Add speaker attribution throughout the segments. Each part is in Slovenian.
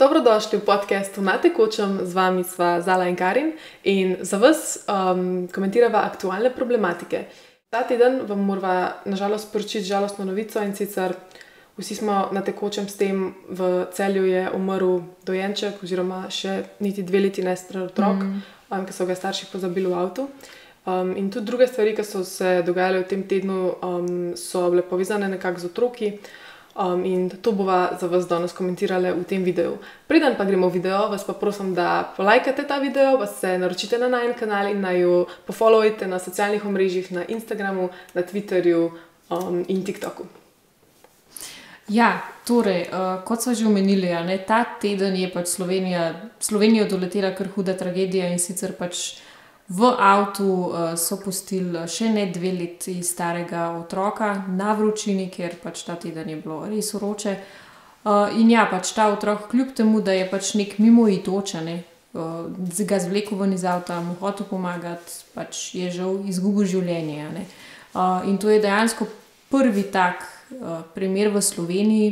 Speaker 1: Dobrodošli v podkastu Na tekočem, z vami sva Zala in Karin in za vas um, komentirava aktualne problematike. Ta teden vam moramo nažalost sporočiti žalostno novico in sicer vsi smo na tekočem s tem, v celju je umrl dojenček, oziroma še niti dve leti ne star otrok, mm. um, ki so ga starši pozabili v avtu. Um, in tudi druge stvari, ki so se dogajale v tem tednu, um, so bile povezane nekako z otroki. Um, in to bova za vas danes komentirali v tem videu. Preden pa gremo v video, vas pa prosim, da polajkate ta video, pa se naročite na najen kanal in naj jo pofollowite na socialnih omrežjih, na Instagramu, na Twitterju um, in TikToku.
Speaker 2: Ja, torej, uh, kot smo že omenili, ne, ta teden je pač Slovenija, Slovenijo doletela kar huda tragedija in sicer pač. V avtu uh, so pustili še ne dve leti starega otroka na vročini, ker pač ta teden je bilo res vroče. Uh, in ja, pač ta otrok, kljub temu, da je pač nek mimoitočen, uh, ga zvlekel ven iz avta, mu hotel pomagati, pač je žal izgubil življenje. Uh, in to je dejansko prvi tak primer v Sloveniji.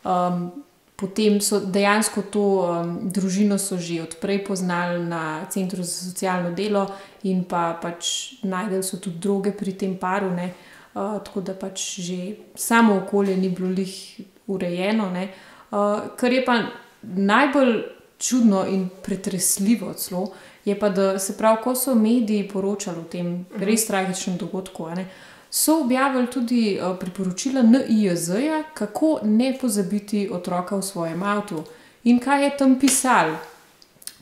Speaker 2: Um, Potem so dejansko to um, družino že odprej poznali na Centru za socialno delo, in pa pač najdel so tudi druge pri tem paru, uh, tako da pač že samo okolje ni bilo jih urejeno. Uh, kar je pa najbolj čudno in pretresljivo, celo, je pa, da se pravi, ko so mediji poročali o tem res tragičnem dogodku. Ne, uh, so objavili tudi uh, priporočila NIJZ, kako ne pozabiti otroka v svojem avtu. In kaj je tam pisal?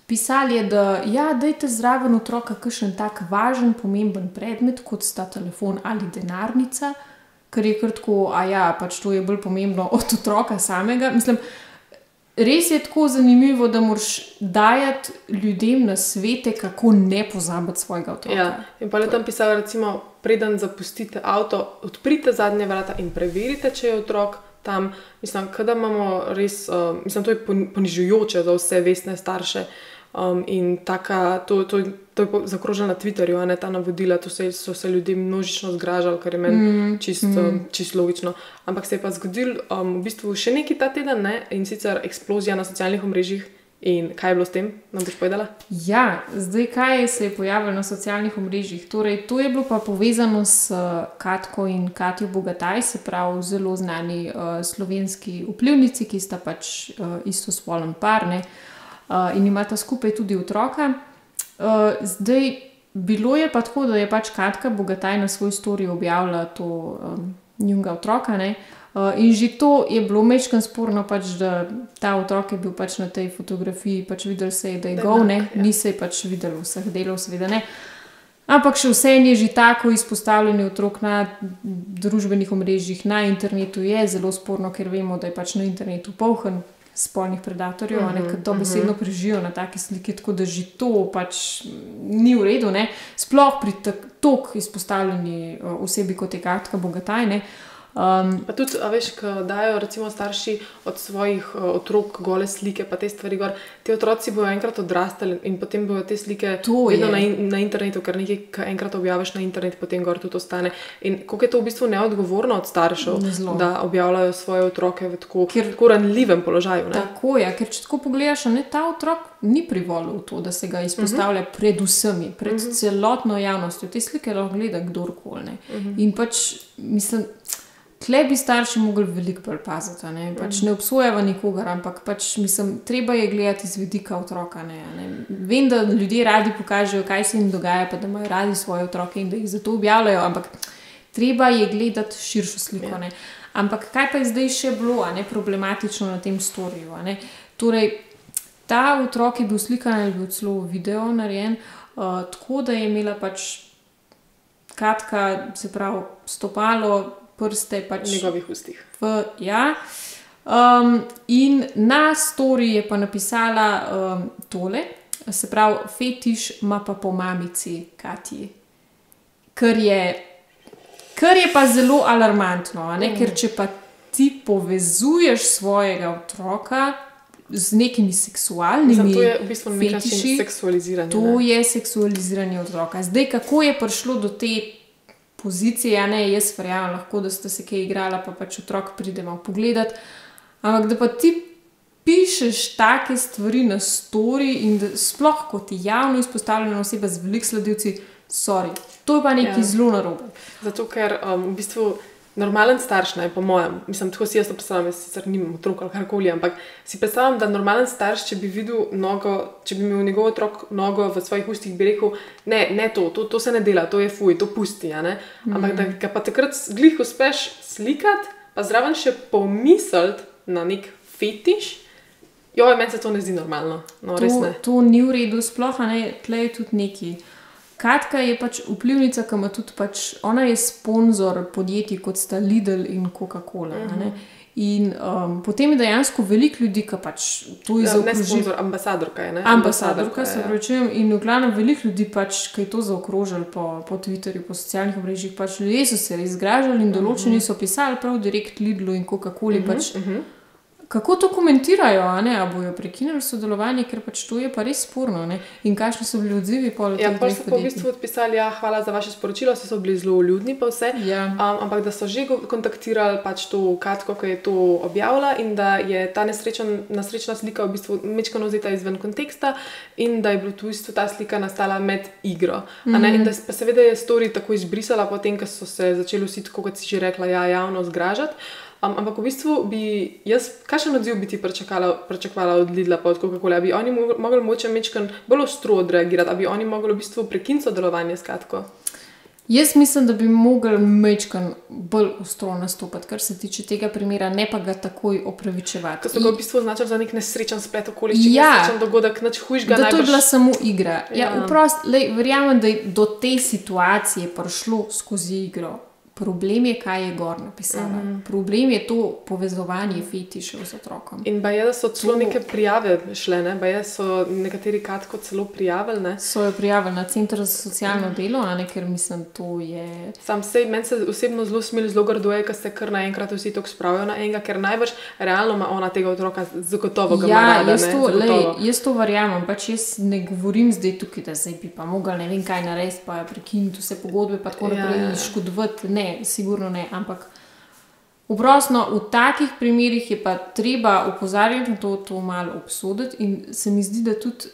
Speaker 2: Pisal je, da ja, dajte zraven otroka kakšen tak važen, pomemben predmet, kot sta telefon ali denarnica, ker je kratko, a ja, pač to je bolj pomembno od otroka samega. Mislim, res je tako zanimivo, da moraš dajati ljudem na svete, kako ne pozabiti svojega otroka.
Speaker 1: Ja, in pa je tam pisal, recimo, preden zapustite avto, odprite zadnje vrata in preverite, če je otrok. Tam, mislim, da imamo res, uh, mislim, to je ponižujoče za vse vestne starše. Um, in taka, to, to, to je zakrožilo na Twitterju, ne ta navodila, to se, so se ljudje množično zgražali, kar je meni mm, čisto mm. čist logično. Ampak se je pa zgodil um, v bistvu še nekaj ta teden ne? in sicer eksplozija na socialnih omrežjih. In kaj je bilo s tem, nam boš povedala?
Speaker 2: Ja, zdaj kaj se je pojavilo na socialnih omrežjih. Torej, to je bilo pa povezano s uh, Katko in Katijo Bogataj, se pravi zelo znani uh, slovenski vplivnici, ki sta pač uh, istospolni parne uh, in imata skupaj tudi otroka. Uh, zdaj, bilo je pa tako, da je pač Katka Bogataj na svoj storij objavila to um, njunga otroka. Ne? Uh, in že to je bilo mečkam sporno, pač, da ta otrok je bil pač na tej fotografiji, pač videl se je, da je gov, ja. ni se je pač videl vseh delov, seveda ne. Ampak še vse je že tako izpostavljeno otrok na družbenih omrežjih, na internetu je zelo sporno, ker vemo, da je pač na internetu poln spolnih predatorjev, uh -huh, ki to besedno uh -huh. preživijo na take slike, tako da že to pač ni v redu. Ne? Sploh pri tako izpostavljeni osebi kot je Katka Bogatajne. Uh,
Speaker 1: Um, pa tudi, veš, ko dajo recimo starši od svojih uh, otrok gole slike, pa te stvari gor. Ti otroci bodo enkrat odrastali in potem bodo te slike vedno na, in, na internetu, ker nekaj, kar enkrat objaviš na internet, potem gor tudi ostane. In kako je to v bistvu neodgovorno od staršev, Zlo. da objavljajo svoje otroke v tako, ker, tako ranljivem položaju. Ne?
Speaker 2: Tako je, ker če tako pogledaš, ne, ta otrok ni privolil v to, da se ga izpostavlja uh -huh. pred vsemi, pred uh mhm. -huh. celotno javnostjo. Te slike lahko gleda kdorkoli. Uh mhm. -huh. In pač mislim. Tle bi starši mogli veliko bolj paziti. Ne, pač ne obsojajo nikogar, ampak pač, mislim, treba je gledati z vidika otroka. Ne, ne. Vem, da ljudje radi pokažejo, kaj se jim dogaja, pa da imajo radi svoje otroke in da jih zato objavljajo, ampak treba je gledati širšo sliko. Ne. Ampak kaj pa je zdaj še bilo ne, problematično na tem storju? Torej, ta otrok je bil slikan ali bil celo video narejen, uh, tako da je imela pač kratka, se pravi, stopalo prste pač
Speaker 1: v njegovih ustih.
Speaker 2: V, ja. um, in na storiji je pa napisala um, tole, se pravi, fetiš ima pa po mamici Kati. Kar je, kar je pa zelo alarmantno, mm. ker če pa ti povezuješ svojega otroka. Z nekimi seksualnimi
Speaker 1: stvarmi. To je v bistvu fetiši, seksualiziranje.
Speaker 2: To ne? je seksualiziranje otroka. Zdaj, kako je prišlo do te pozicije, ne jaz verjamem, lahko da ste se kaj igrali, pa pač otrok pridemo pogledat. Ampak da pa ti pišeš take stvari na story in da sploh kot javno izpostavljena oseba z veliko sledilci, sorry, to je pa nekaj ja. zelo narobe.
Speaker 1: Zato, ker um, v bistvu. Normalen starš, naj po mojem, mislim, tako si jaz to predstavljam, jaz sicer nimam otrok ali karkoli, ampak si predstavljam, da normalen starš, če bi videl nogo, če bi imel njegov otrok nogo v svojih ustih, bi rekel: Ne, ne to, to, to se ne dela, to je fuj, to pusti. Ampak mm -hmm. da ga pa takrat glih uspeš slikati, pa zraven še pomisliti na nek fetiš, jo, meni se to ne zdi normalno. No,
Speaker 2: to, to ni v redu, sploh ne, tle je tudi neki. Katka je pač vplivnica, ki ima tudi pač, ona je sponzor podjetij kot sta Lidl in Coca-Cola. Uh -huh. In um, potem je dejansko veliko ljudi, ki pač to
Speaker 1: izražajo. Ja, sponzor, ambasadorka je.
Speaker 2: Ambasadorka, ambasadorka se ja. pravi. In v glavnem veliko ljudi, pač, ki je to zaokrožili po, po Twitterju, po socialnih mrežah, pač ljudje so se izgražali in določeni uh -huh. so pisali prav direkt Lidlu in Coca-Coli. Uh -huh, pač, uh -huh kako to komentirajo, ali bojo prekinili sodelovanje, ker pač to je pa res sporno. Ne? In kakšni so bili odzivi?
Speaker 1: Ja, pa so po v bistvu odpisali, ja, hvala za vaše sporočilo, so, so bili zelo ljudni, pa vse. Ja. Um, ampak da so že kontaktirali pač to Katko, ki je to objavila in da je ta nesrečen, nesrečna slika v bistvu mečkano vzeta izven konteksta in da je bila tu isto ta slika nastala med igro. Mm -hmm. In da pa seveda je story tako izbrisala, potem, ko so se začeli vsi, kot si že rekla, ja, javno zgražati. Um, ampak v bistvu bi jaz, kakšen odziv bi ti pričakovala od Lidla, pa od Coca-Cola, bi oni mogli moče mečkan bolj ostro odreagirati, da bi oni mogli v bistvu prekiniti sodelovanje s Katko.
Speaker 2: Jaz mislim, da bi mogli mečkan bolj ostro nastopati, kar se tiče tega primera, ne pa ga takoj opravičevati.
Speaker 1: To so ga v bistvu označili za nek nesrečen splet okoliščin, ja, nesrečen dogodek, nič hujšega.
Speaker 2: Da, to je bila samo igra. Ja, ja. Vprost, lej, verjamem, da je do te situacije prišlo skozi igro. Problem je, kaj je gor napisala. Mm -hmm. Problem je to povezovanje fetišev z otrokom.
Speaker 1: In pa je, da so celo to... neke prijave šle, ne? pa je, so nekateri kratko celo prijavili. Ne?
Speaker 2: So jo prijavili na Center za socialno mm. delo, ne? ker mislim, to je.
Speaker 1: Sam se, meni se osebno zelo smili, zelo grdo je, ker se kar naenkrat vsi to spravijo na enega, ker najbrž realno ima ona tega otroka zagotovo
Speaker 2: ja,
Speaker 1: rada,
Speaker 2: jaz, to, lej, jaz to verjamem, pač jaz ne govorim zdaj tukaj, da zdaj bi pa mogla ne vem kaj narediti, pa prekiniti vse pogodbe, pa tako naprej, ja, ja. škodovati ne, sigurno ne. Ampak vprosno, v takih primerih je pa treba upozoriti na to, to malo obsoditi, in se mi zdi, da tudi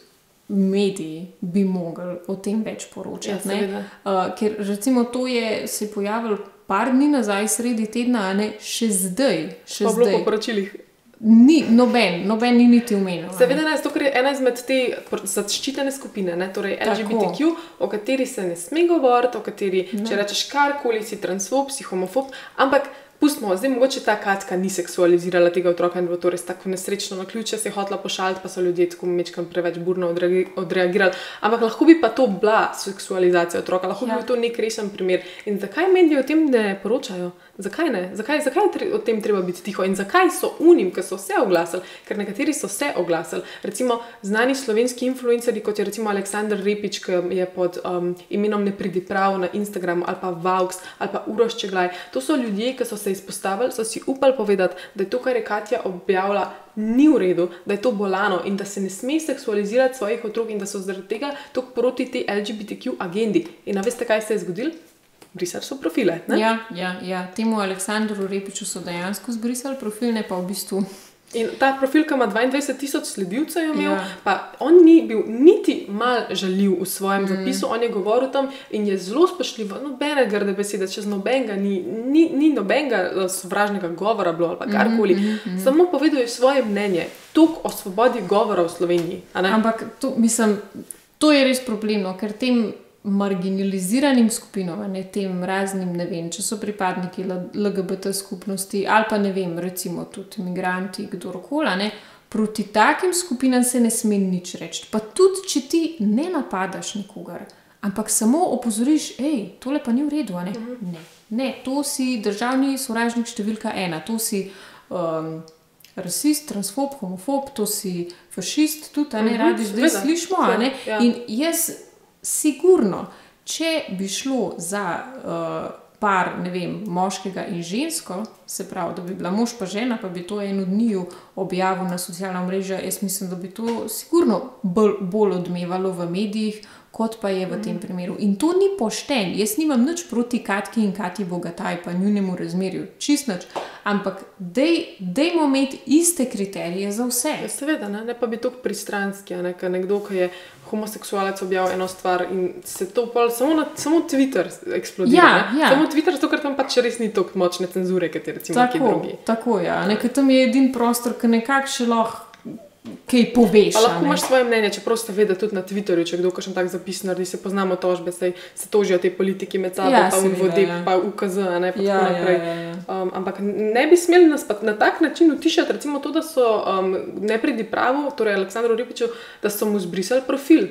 Speaker 2: mediji bi mogli o tem več poročati. Ja, uh, ker recimo to je se pojavilo par dni nazaj, sredi tedna, a ne še zdaj. Še
Speaker 1: pa zdaj. Po poročilih.
Speaker 2: Ni noben, noben ni niti umenil.
Speaker 1: Seveda, je ena izmed te zaščitene skupine, ne, torej LGBTQ, Tako. o kateri se ne sme govoriti, o kateri, ne. če rečeš karkoli, si transfob, si homofob, ampak pustimo, zdaj mogoče ta katka ni seksualizirala tega otroka in bo to res tako nesrečno na ključe, se je hotla pošaliti, pa so ljudje tako mečkam preveč burno odreagirali. Ampak lahko bi pa to bila seksualizacija otroka, lahko ja. bi bil to nek resen primer. In zakaj mediji o tem ne poročajo? Zakaj ne? Zakaj, zakaj o tem treba biti tiho in zakaj so unim, ki so se oglasili, ker nekateri so se oglasili. Recimo znani slovenski influencerji, kot je recimo Aleksandr Repič, ki je pod um, imenom Ne pridi prav na Instagramu ali pa Vaux ali pa Uroščeglaj. To so ljudje, ki so se izpostavili, so si upali povedati, da je to, kar je Katja objavila, ni v redu, da je to bolano in da se ne sme seksualizirati svojih otrok in da so zaradi tega tako proti tej LGBTQ agendi. In veste, kaj se je zgodilo? Brisali so profile.
Speaker 2: Ja, ja, ja, temu Aleksandru Repiču so dejansko zbrisali profil, ne pa v bistvu.
Speaker 1: In ta profil, ki ima 22 tisoč sledilcev, imel, ja. pa on ni bil niti mal žaljiv v svojem mm. zapisu, on je govoril tam in je zelo spoštljiv, nobene grde besede, čez nobenega, ni, ni, ni nobenega eh, sovražnega govora bilo ali karkoli. Mm, mm, mm. Samo povedal je svoje mnenje, tukaj o svobodi govora v Sloveniji.
Speaker 2: Ampak to, mislim, to je res problemno, ker tem marginaliziranim skupinam, ne tem raznim, ne vem, če so pripadniki LGBT skupnosti ali pa ne vem, recimo tudi imigranti, kdorkoli. Proti takim skupinam se ne sme nič reči. Pa tudi, če ti ne napadaš nikogar, ampak samo opozoriš, hej, tole pa ni v redu. Ne? Mhm. ne, ne, to si državni sovražnik številka ena, to si um, rasist, transfob, homofob, to si fašist, tudi ne mhm, radi zdaj slišimo. Ja. In jaz sigurno, če bi šlo za uh, par, ne vem, moškega in žensko, se pravi, da bi bila mož pa žena, pa bi to en od njiju objavil na socialna mreža, jaz mislim, da bi to sigurno bolj, bolj odmevalo v medijih. Kot pa je v tem mhm. primeru. In to ni pošten. Jaz nimam nič proti Katki in Kati Bogataj, pa njunemu razmerju, čist nič. Ampak dej, dejmo imeti iste kriterije za vse.
Speaker 1: Ja, seveda, ne, ne pa bi tako pristranski, ne, ker nekdo, ki je homoseksualec, objavil eno stvar in se to pol, samo na samo Twitter eksplodira.
Speaker 2: Ja,
Speaker 1: ne.
Speaker 2: ja.
Speaker 1: Samo Twitter, zato ker tam pač res ni tako močne cenzure, kot je recimo neki
Speaker 2: Tako,
Speaker 1: drugi.
Speaker 2: tako ja. Nekaj tam je edin prostor, ki nekako še lahko kaj poveš.
Speaker 1: Pa lahko
Speaker 2: ne.
Speaker 1: imaš svoje mnenje, čeprav ste vedeli tudi na Twitterju, če kdo kakšen tak zapis naredi, se poznamo tožbe, sej, se tožijo te politiki med sabo,
Speaker 2: Ja,
Speaker 1: pa
Speaker 2: seveda,
Speaker 1: vodi,
Speaker 2: ja.
Speaker 1: pa UKZ, ne pa
Speaker 2: Ja,
Speaker 1: tako
Speaker 2: ja,
Speaker 1: naprej.
Speaker 2: ja, ja.
Speaker 1: Um, ampak ne bi smeli nas pa na tak način utišati, recimo to, da so um, nepridipravo, torej Aleksandru Ripiču, da so mu zbrisali profil.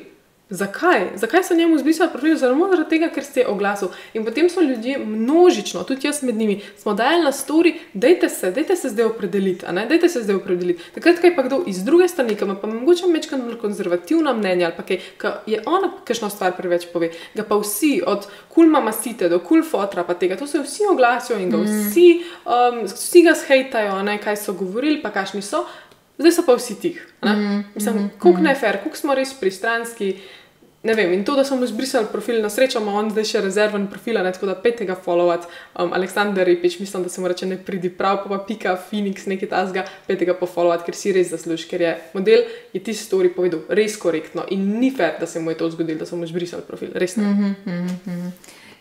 Speaker 1: Zakaj? Zakaj so njemu zbrisali profil? Samo zaradi tega, ker se je oglasil. In potem so ljudje množično, tudi jaz med njimi, smo dajali na stori, dajte se, dajte se zdaj opredeliti, dajte se zdaj opredeliti. Takrat, kaj pa kdo iz druge strani, ki ima pa mogoče mečkano bolj konzervativno mnenje ali pa kaj, ki je ona kakšno stvar preveč pove, ga pa vsi, od kulma masite do kul fotra pa tega, to se vsi oglasijo in ga vsi, um, vsi ga shejtajo, ne, kaj so govorili, pa kakšni so. Zdaj so pa vsi tih. Mm, Mislim, mm, kako ne fair, kako smo res pristranski. Ne vem, in to, da smo izbrisali profil, na srečo ima on zdaj še rezerven profil, ne, tako da petega followat, um, Aleksandr Repič, mislim, da se mu reče ne pridi prav, pa pa pika Phoenix, nekaj tasga, petega po followat, ker si res zasluži, ker je model, je ti story povedal res korektno in ni fair, da se mu je to zgodilo, da so mu izbrisali profil, res ne. Mm -hmm.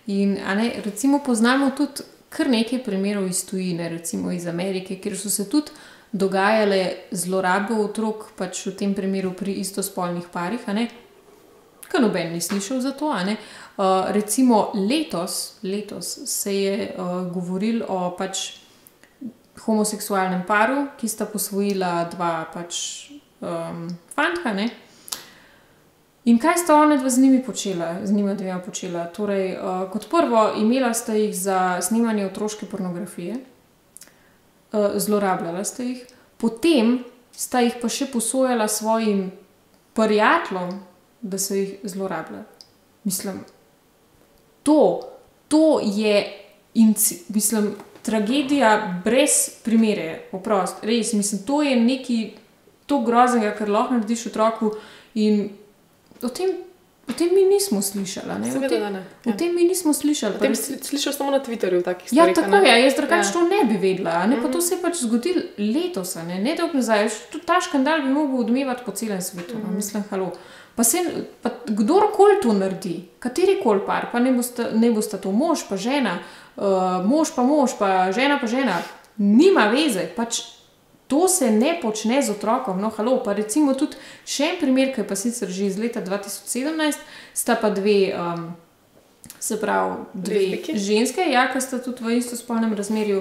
Speaker 2: In a ne, recimo, poznamo tudi kar nekaj primerov iz tujine, recimo iz Amerike, kjer so se tudi dogajale zlorabe otrok, pač v tem primeru pri istospolnih parih, ne. Ker noben ni slišal za to. Uh, recimo letos, letos se je uh, govorilo o pač homoseksualnem paru, ki sta posvojila dva pač, um, fantka. Ne? In kaj sta ona dva z njimi počela, z njima dvema počela? Torej, uh, kot prvo, imela sta jih za snemanje otroške pornografije, uh, zlorabljala sta jih, potem sta jih pa še posojala svojim prijateljem, da so jih zlorabljali. Mislim, to, to je mislim, tragedija brez primere, oprost, res. Mislim, to je nekaj tako groznega, kar lahko narediš otroku. In o tem, o tem mi nismo slišali. Ne? O
Speaker 1: Seveda,
Speaker 2: tem,
Speaker 1: da ne.
Speaker 2: o
Speaker 1: Ja.
Speaker 2: tem mi nismo slišali.
Speaker 1: O tem sli- slišal samo na Twitterju
Speaker 2: Ja, tako je, jaz drugače
Speaker 1: Ja.
Speaker 2: to ne bi vedela. Ne? Pa to se je pač zgodilo letos, ne, ne dolgo nazaj. Tudi ta škandal bi mogel odmevati po celem svetu. No? Mislim, halo. Pa se, pa kdorkoli to naredi, kateri koli par, pa ne bosta, ne bosta to mož, pa žena, uh, mož pa mož, pa žena pa žena, nima veze. Pač to se ne počne z otrokom. No, halo. Pa recimo tudi še en primer, ki je pa sicer že iz leta 2017, sta pa dve. Um, Se pravi, dve
Speaker 1: Lezbijki?
Speaker 2: ženske, ja, ki sta tudi v istospolnem razmerju,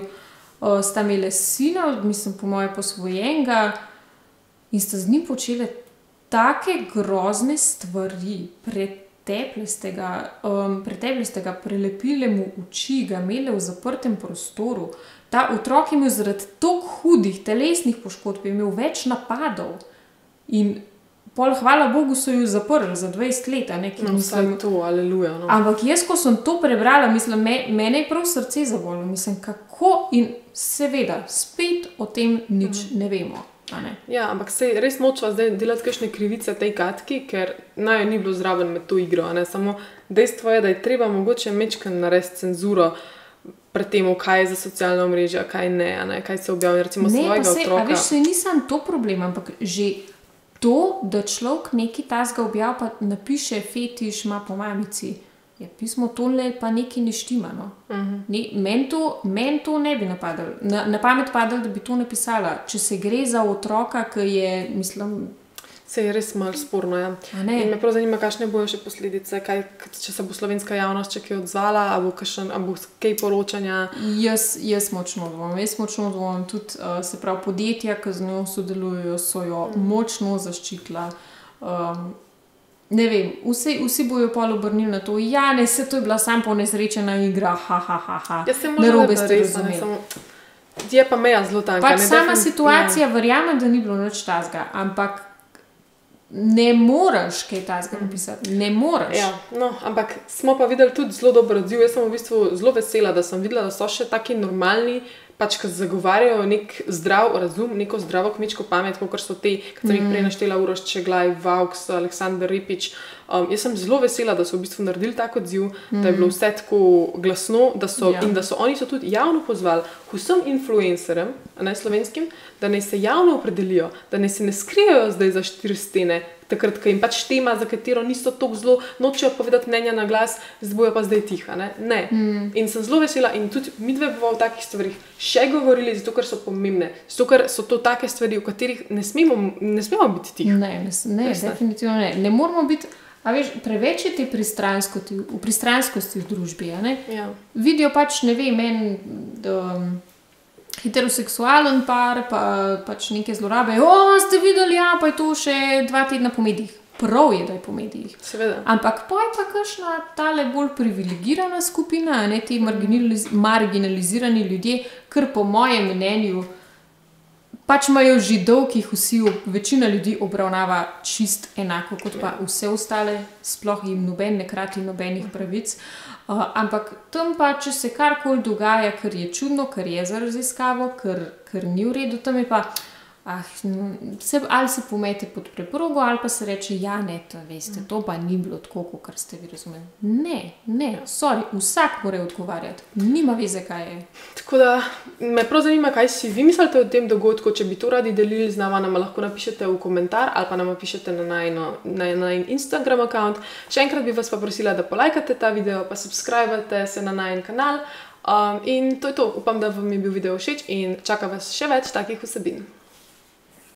Speaker 2: uh, sta imeli sina, mislim, po mojem, posvojenega in sta z njim počele take grozne stvari, preteple ste ga, um, preteple ste ga, prelepile mu oči, ga imele v zaprtem prostoru. Ta otrok je imel zaradi tako hudih telesnih poškodb, je imel več napadov. In pol, hvala Bogu, so jo zaprli za 20 let, a ne ki
Speaker 1: No, vsaj to, aleluja. No.
Speaker 2: Ampak jaz, ko sem to prebrala, mislim, me, mene je prav srce zabolelo. Mislim, kako in seveda, spet o tem nič ne vemo.
Speaker 1: Ja, ampak se res nočemo zdaj delati kakšne krivice tej katki, ker naj ni bilo zraven med to igro. Samo dejstvo je, da je treba mogoče mečken narediti cenzuro pred tem, kaj je za socialna mreža, kaj ne, ne kaj se objavlja, recimo
Speaker 2: Ne,
Speaker 1: svojega
Speaker 2: se,
Speaker 1: otroka.
Speaker 2: veš, se nisem to problem, ampak že to, da človek nekaj tasga objavi, pa napiše fetiš, ima po mamici. Je pismo tole, pa nekaj ne štima. No. Uh
Speaker 1: Mhm.
Speaker 2: -huh. ne, Meni to, men to ne bi napadlo. Na, na pamet padlo, da bi to napisala. Če se gre za otroka, ki je, mislim,
Speaker 1: Se je res malo sporno. Ja. Me prav zanima, kakšne bojo še posledice, kaj, če se bo slovenska javnost še kaj odzvala, ali bo, kakšen, ali bo kaj poročanja.
Speaker 2: Jaz, jaz močno dvomim, jaz močno dvomim. Tudi uh, se pravi, podjetja, ki z njo sodelujejo, so jo mm. močno zaščitila. Um, ne vem, vsi, vsi bojo pa obrnili na to, ja, ne, se to je bila samo ponesrečena igra, ha, ha, ha. ha.
Speaker 1: Jaz se res,
Speaker 2: ste
Speaker 1: ne,
Speaker 2: razumeli.
Speaker 1: samo, je pa meja zelo tanka.
Speaker 2: Pač sama
Speaker 1: definitivno-
Speaker 2: situacija, ja. verjamem, da ni bilo nič tazga, ampak ne moreš kaj tazga napisati. Ne moreš.
Speaker 1: Ja, no, ampak smo pa videli tudi zelo dober odziv. Jaz sem v bistvu zelo vesela, da sem videla, da so še taki normalni, pač, zagovarjajo nek zdrav razum, neko zdravo kmečko pamet, kot so te, ki sem jih prej naštela, Uroš Čeglaj, Vauks, Aleksandr Ripič. Um, jaz sem zelo vesela, da so v bistvu naredili tak odziv, mm. da je bilo vse tako glasno da so, ja. in da so oni so tudi javno pozvali vsem influencerjem, ne slovenskim, da naj se javno opredelijo, da naj se ne skrijejo zdaj za štiri stene, takrat, ko jim pač tema, za katero niso tako zelo, nočejo povedati mnenja na glas, zdaj bojo pa zdaj tiha. Ne? ne. Mm. In sem zelo vesela, in tudi mi dve bomo o takih stvarih še govorili, zato ker so pomembne, zato ker so to take stvari, v katerih ne smemo, ne smemo biti tihi.
Speaker 2: Ne, ne, ne definitivno ne. Ne moramo biti. A veš, preveč je te pristranskosti, v pristranskosti v družbi.
Speaker 1: Ja.
Speaker 2: Vidijo pač, ne vem, meni heteroseksualen par, pa pač neke zlorabe. O, ste videli, ja, pa je to še dva tedna po medijih. Prav je, da je po medijih.
Speaker 1: Seveda.
Speaker 2: Ampak pa je pa kakšna ta le bolj privilegirana skupina, ne ti marginaliz marginalizirani ljudje, kar po mojem mnenju pač imajo že dolg, ki jih vsi, večina ljudi obravnava čist enako kot pa vse ostale, sploh jim noben ne krati nobenih pravic. Uh, ampak tam pa, če se karkoli dogaja, kar je čudno, kar je za raziskavo, kar, kar ni v redu, tam je pa ah, se, ali se pomete pod preprogo, ali pa se reče, da ja, ne, to, veste, to pa ni bilo tako, kot ste vi razumeli. Ne, ne, sorry, vsak mora odgovarjati, nima veze, kaj je.
Speaker 1: Tako da me prav zanima, kaj si vi mislite o tem dogodku. Če bi to radi delili z nami, nam lahko napišete v komentar ali pa nam napišete na naš Instagram račun. Še enkrat bi vas pa prosila, da polajkate ta video, pa subskrbite se na naš kanal. Um, in to je to, upam, da vam je bil video všeč in čaka vas še več takih vsebin.